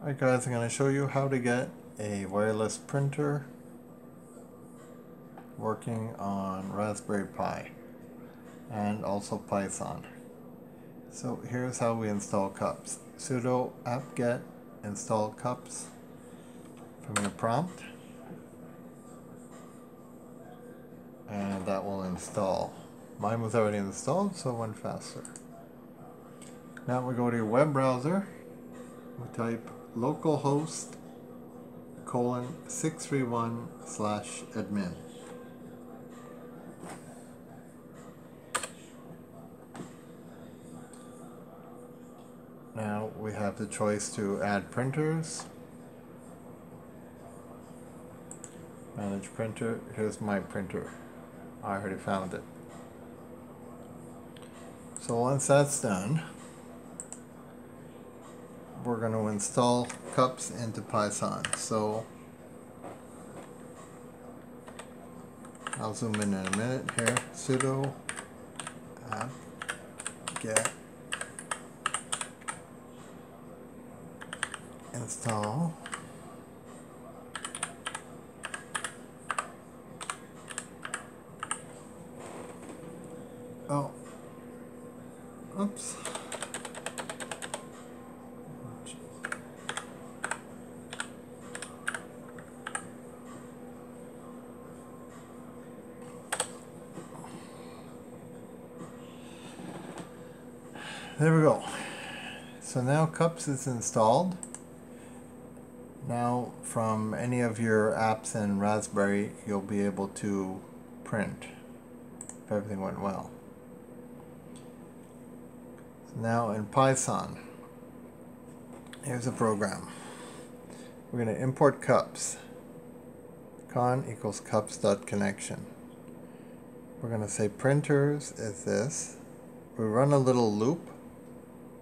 Alright guys, I'm going to show you how to get a wireless printer working on Raspberry Pi and also Python. So here's how we install cups. sudo apt-get install cups from your prompt and that will install. Mine was already installed so it went faster. Now we go to your web browser, we type localhost colon 631 slash admin. Now we have the choice to add printers. Manage printer. Here's my printer. I already found it. So once that's done, we're going to install cups into Python. So I'll zoom in in a minute here. sudo apt get install oh oops There we go. So now Cups is installed. Now from any of your apps in Raspberry, you'll be able to print if everything went well. So now in Python, here's a program. We're going to import cups. Con equals cups dot connection. We're going to say printers is this. We run a little loop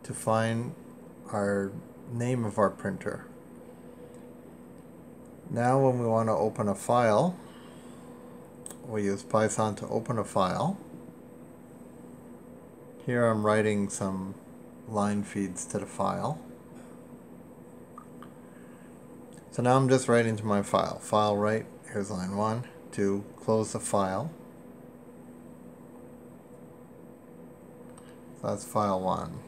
to find our name of our printer. Now when we want to open a file, we use Python to open a file. Here I'm writing some line feeds to the file. So now I'm just writing to my file. File write, here's line 1, 2, close the file. That's file 1.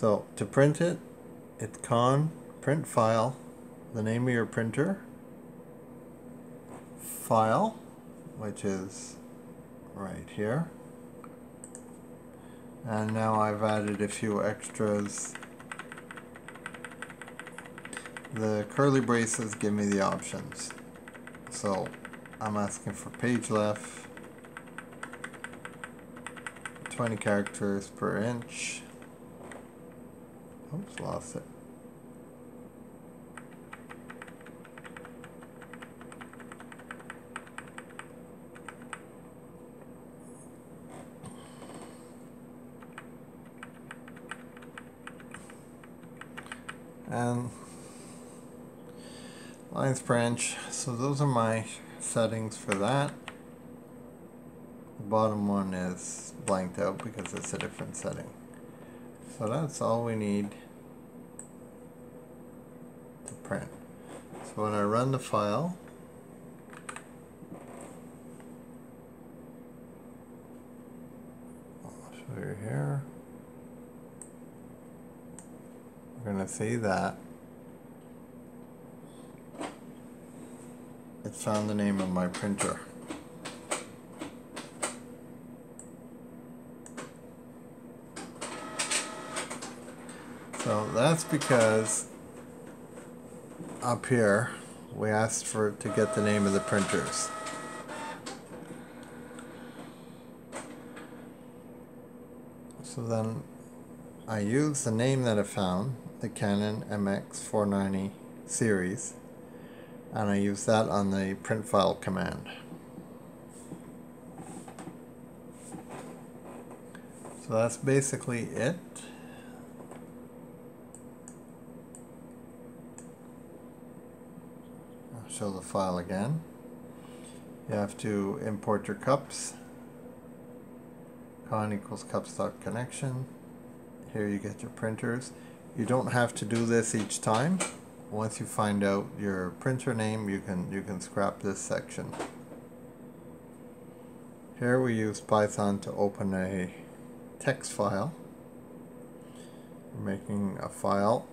So to print it, it's con print file, the name of your printer, file, which is right here. And now I've added a few extras. The curly braces give me the options. So I'm asking for page left, 20 characters per inch. Oops, lost it. And lines branch. So those are my settings for that. The bottom one is blanked out because it's a different setting. So that's all we need to print. So when I run the file, I'll show you here. We're going to see that it found the name of my printer. So that's because up here we asked for to get the name of the printers. So then I use the name that I found, the Canon MX490 series, and I use that on the print file command. So that's basically it. Show the file again. You have to import your cups. Con equals cups dot connection. Here you get your printers. You don't have to do this each time. Once you find out your printer name, you can you can scrap this section. Here we use Python to open a text file. We're making a file.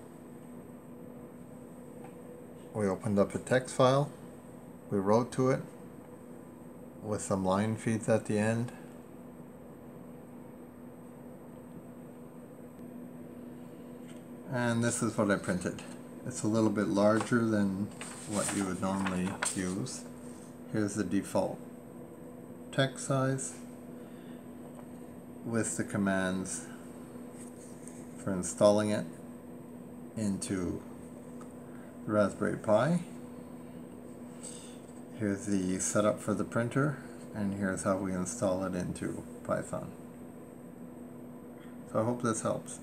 We opened up a text file. We wrote to it with some line feeds at the end. And this is what I printed. It's a little bit larger than what you would normally use. Here's the default text size with the commands for installing it into Raspberry Pi. Here's the setup for the printer and here's how we install it into Python. So I hope this helps.